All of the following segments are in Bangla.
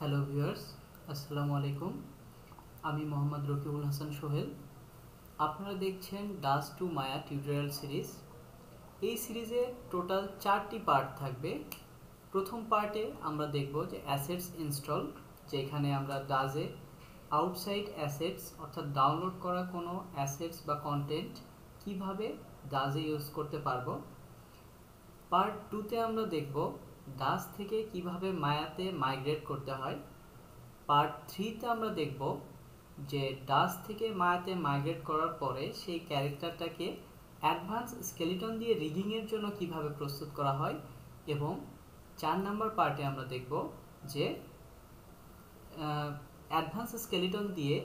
হ্যালো ভিউয়ার্স, আসসালামু আলাইকুম। আমি মোহাম্মদ রকিবুল হাসান সোহেল। আপনারা দেখছেন Daz to Maya tutorial series. এই সিরিজে টোটাল চারটি পার্ট থাকবে। প্রথম পার্টে আমরা দেখব যে অ্যাসেটস ইনস্টল, যেখানে আমরা ডাজে আউটসাইড অ্যাসেটস, অর্থাৎ ডাউনলোড করা কোনো অ্যাসেটস বা কন্টেন্ট কীভাবে ডাজে ইউজ করতে পারব। পার্ট টুতে আমরা দেখব ডাস থেকে কীভাবে মায়াতে মাইগ্রেট করতে হয়? পার্ট থ্রিতে আমরা দেখব যে ডাস থেকে মায়াতে মাইগ্রেট করার পরে সেই ক্যারেক্টারটাকে অ্যাডভান্স স্কেলিটন দিয়ে রিগিংয়ের জন্য কীভাবে প্রস্তুত করা হয়? এবং চার নাম্বার পার্টে আমরা দেখব যে অ্যাডভান্স স্কেলিটন দিয়ে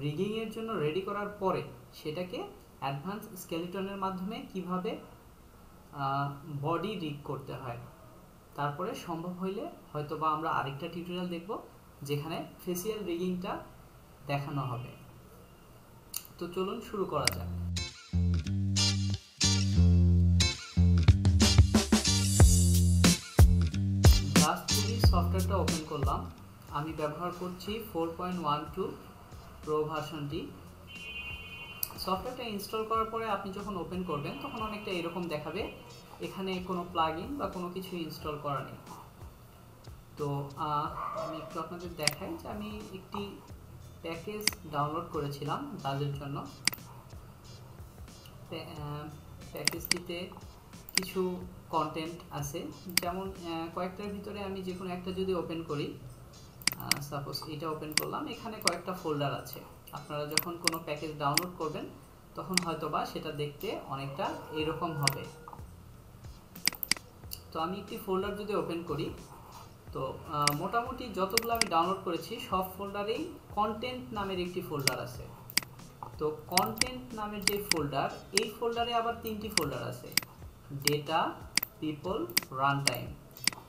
রিগিংয়ের জন্য রেডি করার পরে সেটাকে অ্যাডভান্স স্কেলিটনের মাধ্যমে কীভাবে বডি রিগ করতে হয়? তারপরে সম্ভব হইলে হয়তো বা আমরা আরেকটা টিউটোরিয়াল দেখব, যেখানে ফেসিয়াল রিগিংটা দেখানো হবে। তো চলুন শুরু করা যাক। সফটওয়্যারটা ওপেন করলাম, আমি ব্যবহার করছি four point one two pro ভার্সনটি সফটওয়্যারটা ইনস্টল করার পরে আপনি যখন ওপেন করবেন, তখন অনেকটা এরকম দেখাবে এখানে কোনো প্লাগ বা কোনো কিছু ইনস্টল করা নেই। তো আমি একটু আপনাদের দেখাই যে আমি একটি প্যাকেজ ডাউনলোড করেছিলাম তাদের জন্য। প্যাকেজটিতে কিছু কন্টেন্ট আছে। যেমন কয়েকটার ভিতরে আমি যে কোনো একটা যদি ওপেন করি সাপোজ এটা ওপেন করলাম, এখানে কয়েকটা ফোল্ডার আছে। আপনারা যখন কোনো প্যাকেজ ডাউনলোড করবেন, তখন হয়তোবা সেটা দেখতে অনেকটা এরকম হবে। তো আমি একটি ফোল্ডার যদি ওপেন করি, তো মোটামুটি যতগুলো আমি ডাউনলোড করেছি, সব ফোল্ডারেই কন্টেন্ট নামের একটি ফোল্ডার আছে। তো কন্টেন্ট নামের যে ফোল্ডার এই ফোল্ডারে আবার তিনটি ফোল্ডার আছে। ডেটা পিপল রান টাইম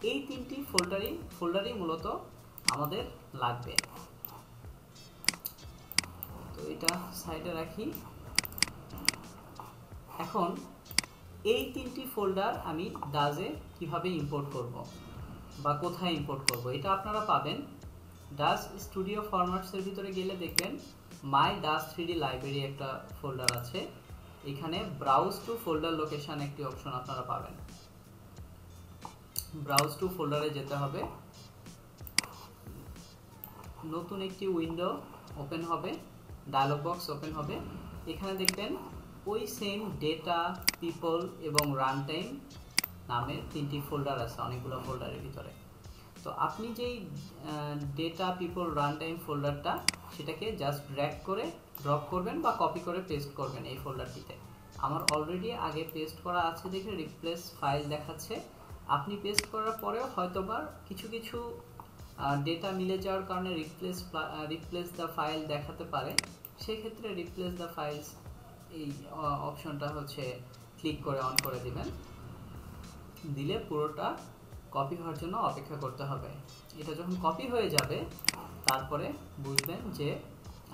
এই তিনটি ফোল্ডারই ফোল্ডারই মূলত আমাদের লাগবে। তো এটা সাইডে রাখি। এখন এই তিনটি ফোল্ডার আমি ডাজে কীভাবে ইম্পোর্ট করব বা কোথায় ইম্পোর্ট করব, এটা আপনারা পাবেন ডাস স্টুডিও ফরম্যাটসের ভিতরে গেলে দেখবেন my Daz three D library একটা ফোল্ডার আছে, এখানে ব্রাউজ টু ফোল্ডার লোকেশান একটি অপশন আপনারা পাবেন। ব্রাউজ টু ফোল্ডারে যেতে হবে, নতুন একটি উইন্ডো ওপেন হবে ডায়লগ বক্স ওপেন হবে, এখানে দেখবেন ওই সেম ডেটা পিপল এবং রান টাইম নামের তিনটি ফোল্ডার আছে, অনেকগুলো ফোল্ডারের ভিতরে। তো আপনি যেই ডেটা পিপল রান টাইম ফোল্ডারটা সেটাকে জাস্ট ড্র্যাগ করে ড্রপ করবেন বা কপি করে পেস্ট করবেন এই ফোল্ডারটিতে আমার অলরেডি আগে পেস্ট করা আছে দেখে রিপ্লেস ফাইল দেখাচ্ছে। আপনি পেস্ট করার পরেও হয়তোবা কিছু কিছু ডেটা মিলে যাওয়ার কারণে রিপ্লেস রিপ্লেস দ্য ফাইল দেখাতে পারে। সেক্ষেত্রে রিপ্লেস দ্য ফাইলস এই অপশনটা হচ্ছে ক্লিক করে অন করে দিবেন। দিলে পুরোটা কপি হওয়ার জন্য অপেক্ষা করতে হবে। এটা যখন কপি হয়ে যাবে, তারপরে বুঝবেন যে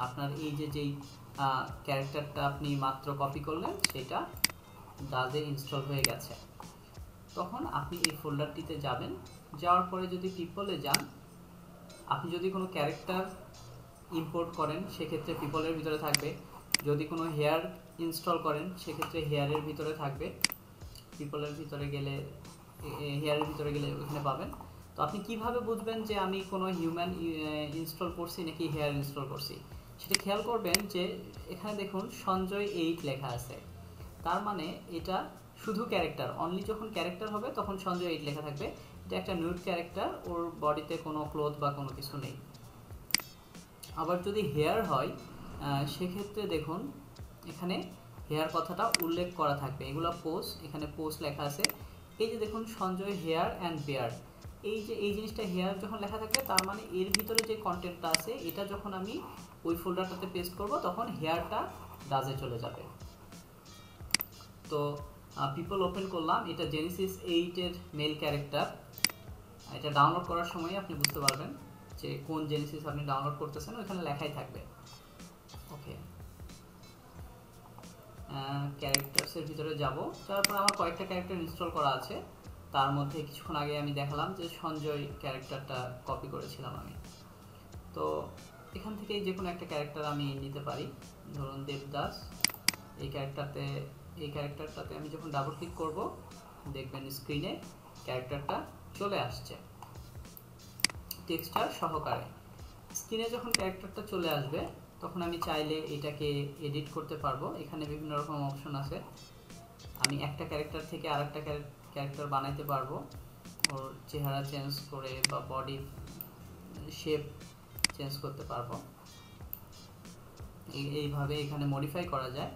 আপনার এই যে, যেই ক্যারেক্টারটা আপনি মাত্র কপি করলেন, সেটা ডাজে ইনস্টল হয়ে গেছে। তখন আপনি এই ফোল্ডারটিতে যাবেন। যাওয়ার পরে যদি পিপলে যান, আপনি যদি কোনো ক্যারেক্টার ইম্পোর্ট করেন, সেক্ষেত্রে পিপলের ভিতরে থাকবে। যদি কোনো হেয়ার ইনস্টল করেন, সেক্ষেত্রে হেয়ারের ভিতরে থাকবে। পিপলের ভিতরে গেলে হেয়ারের ভিতরে গেলে ওখানে পাবেন। তো আপনি কীভাবে বুঝবেন যে আমি কোনো হিউম্যান ইনস্টল করছি নাকি হেয়ার ইনস্টল করছি? সেটা খেয়াল করবেন যে এখানে দেখুন সঞ্জয় এইট লেখা আছে। তার মানে এটা শুধু ক্যারেক্টার অনলি যখন ক্যারেক্টার হবে তখন সঞ্জয় এইট লেখা থাকবে। এটা একটা নিউড ক্যারেক্টার, ওর বডিতে কোনো ক্লোথ বা কোনো কিছু নেই। আবার যদি হেয়ার হয় সেক্ষেত্রে দেখুন, এখানে হেয়ার কথাটা উল্লেখ করা থাকবে। এগুলো পোস্ট এখানে পোস্ট লেখা আছে। এই যে দেখুন, সঞ্জয় হেয়ার অ্যান্ড বেয়ার এই যে, এই জিনিসটা হেয়ার যখন লেখা থাকবে, তার মানে এর ভিতরে যে কন্টেন্টটা আছে, এটা যখন আমি ওই ফোল্ডারটাতে পেস্ট করব, তখন হেয়ারটা ডাজে চলে যাবে। তো পিপল ওপেন করলাম। এটা জেনেসিস এইটের মেল ক্যারেক্টার এটা ডাউনলোড করার সময় আপনি বুঝতে পারবেন যে কোন জেনেসিস আপনি ডাউনলোড করতেছেন, ওইখানে লেখাই থাকবে। ওকে ক্যারেক্টার্সের ভিতরে যাব। যাওয়ার পর আমার কয়েকটা ক্যারেক্টার ইনস্টল করা আছে। তার মধ্যে কিছুক্ষণ আগে আমি দেখালাম যে সঞ্জয় ক্যারেক্টারটা কপি করেছিলাম আমি। তো এখান থেকে যে কোনো একটা ক্যারেক্টার আমি নিতে পারি। ধরুন দেবদাস, এই ক্যারেক্টারতে এই ক্যারেক্টারটাতে আমি যখন ডাবল ক্লিক করব, দেখবেন স্ক্রিনে ক্যারেক্টারটা চলে আসছে। টেক্সটার সহকারে। স্ক্রিনে যখন ক্যারেক্টারটা চলে আসবে তখন আমি চাইলে এটাকে এডিট করতে পারব। এখানে বিভিন্ন রকম অপশন আছে। আমি একটা ক্যারেক্টার থেকে আর একটা ক্যারেক্টার বানাইতে পারব। ওর চেহারা চেঞ্জ করে বা বডি শেপ চেঞ্জ করতে পারব। এইভাবে এখানে মডিফাই করা যায়।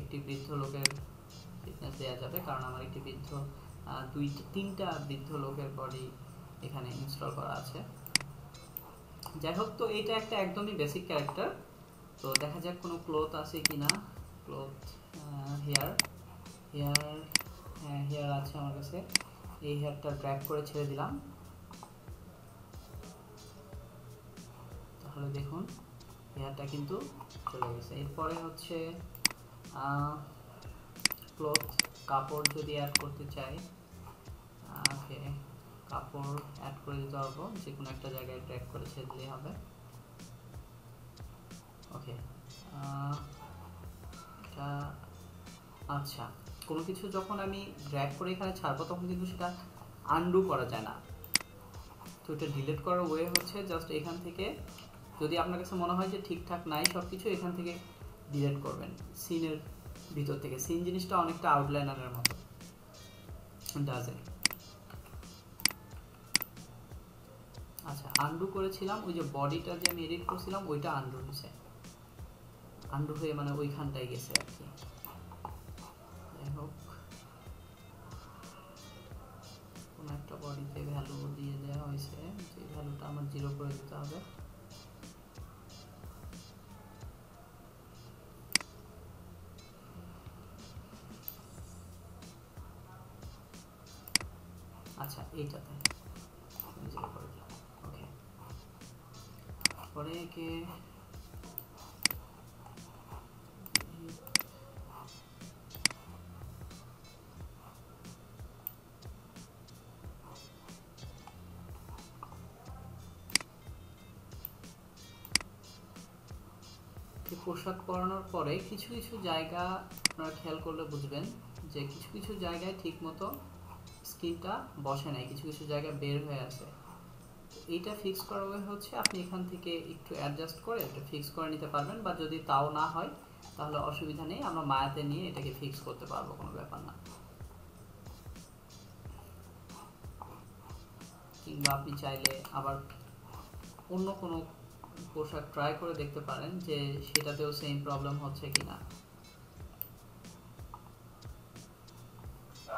একটি বৃদ্ধ লোকের ফিটনেস দেওয়া যাবে। কারণ আমার একটি বৃদ্ধ দুই তিনটা বৃদ্ধ লোকের বডি এখানে ইনস্টল করা আছে। যাই হোক, তো এটা একটা একদমই বেসিক ক্যারেক্টার তো দেখা যাক কোনো ক্লোথ আছে কি না ক্লোথ হেয়ার হেয়ার হ্যাঁ হেয়ার আছে আমার কাছে। এই হেয়ারটা ড্র্যাগ করে ছেড়ে দিলাম। তাহলে দেখুন হেয়ারটা কিন্তু চলে গেছে। এরপরে হচ্ছে ক্লথ কাপড় যদি অ্যাড করতে চাই ওকে কাপড় অ্যাড করে দিতে পারব যে কোনো একটা জায়গায় ড্র্যাগ করে ছেড়ে দিলেই হবে। ওকে এটা আচ্ছা কোনো কিছু যখন আমি ড্র্যাগ করে এখানে ছাড়বো, তখন কিন্তু সেটা আনডু করা যায় না। তো এটা ডিলিট করার ওয়ে হচ্ছে জাস্ট এখান থেকে, যদি আপনার কাছে মনে হয় যে ঠিকঠাক নাই সব কিছু এখান থেকে ডিলিট করবেন। সিনের ভিতর থেকে সিন জিনিসটা অনেকটা আউটলাইনারের মতো। ডাজে আন্ডু করেছিলাম, ওই যে বডিটা যে আমি এডিট করছিলাম, ওইটা আন্ডু হয়েছে। আন্ডু হয়ে মানে ওইখানটায় গেছে আর কি। কোনো একটা বডিতে ভ্যালু দিয়ে দেওয়া হয়েছে, যে ভ্যালুটা আমার জিরো করে দিতে হবে। আচ্ছা এইটাতে জিরো করে পরে একে পোশাক পরানোর পরে কিছু কিছু জায়গা আপনারা খেয়াল করলে বুঝবেন যে কিছু কিছু জায়গায় ঠিক মতো স্কিনটা বসে নাই, কিছু কিছু জায়গায় বের হয়ে আছে। এইটা ফিক্স করা হচ্ছে আপনি এখান থেকে একটু অ্যাডজাস্ট করে এটা ফিক্স করে নিতে পারবেন বা যদি তাও না হয়, তাহলে অসুবিধা নেই, আমরা মায়াতে নিয়ে এটাকে ফিক্স করতে পারব, কোনো ব্যাপার না। কিংবা আপনি চাইলে আবার অন্য কোনো পোশাক ট্রাই করে দেখতে পারেন যে সেটাতেও সেম প্রবলেম হচ্ছে কিনা।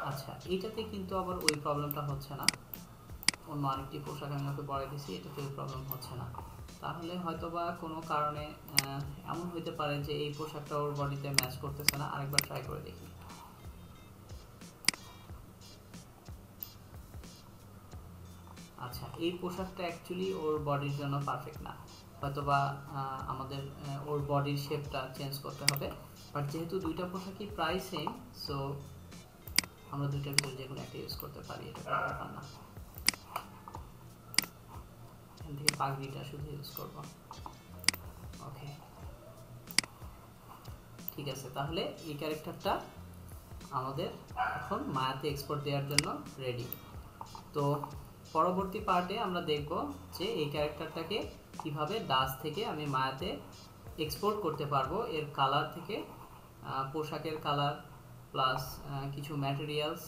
আচ্ছা এটাতে কিন্তু আবার ওই প্রবলেমটা হচ্ছে না। অন্য আরেকটি পোশাক আমি ওকে পরে দিছি এটাতে প্রবলেম হচ্ছে না। তাহলে হয়তোবা কোনো কারণে এমন হইতে পারে যে এই পোশাকটা ওর বডিতে ম্যাচ করতেছে না, আরেকবার ট্রাই করে দেখি। আচ্ছা এই পোশাকটা অ্যাকচুয়ালি ওর বডির জন্য পারফেক্ট না। হয়তোবা আমাদের ওর বডির শেপটা চেঞ্জ করতে হবে। বাট যেহেতু দুইটা পোশাকই প্রায় সেম সো আমরা দুইটার ভিতরে যে কোনো একটা ইউজ করতে পারি, এটা না। এখান থেকে পাগড়িটা শুধু ইউজ করব। ওকে ঠিক আছে, তাহলে এই ক্যারেক্টারটা আমাদের এখন মায়াতে এক্সপোর্ট দেওয়ার জন্য রেডি তো পরবর্তী পার্টে আমরা দেখব যে এই ক্যারেক্টারটাকে কীভাবে ডাস থেকে আমি মায়াতে এক্সপোর্ট করতে পারব। এর কালার থেকে পোশাকের কালার প্লাস কিছু ম্যাটেরিয়ালস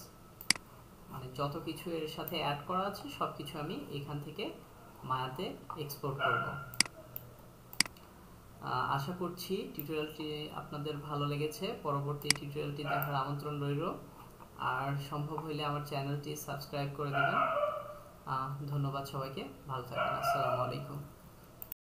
মানে যত কিছু এর সাথে অ্যাড করা আছে সব কিছু আমি এখান থেকে মায়াতে এক্সপোর্ট করব। আশা করছি টিউটোরিয়ালটি আপনাদের ভালো লেগেছে। পরবর্তী টিউটোরিয়ালটি দেখার আমন্ত্রণ রইল। আর সম্ভব হইলে আমার চ্যানেলটি সাবস্ক্রাইব করে দেবেন। ধন্যবাদ সবাইকে। ভালো থাকবেন। আসসালামু আলাইকুম।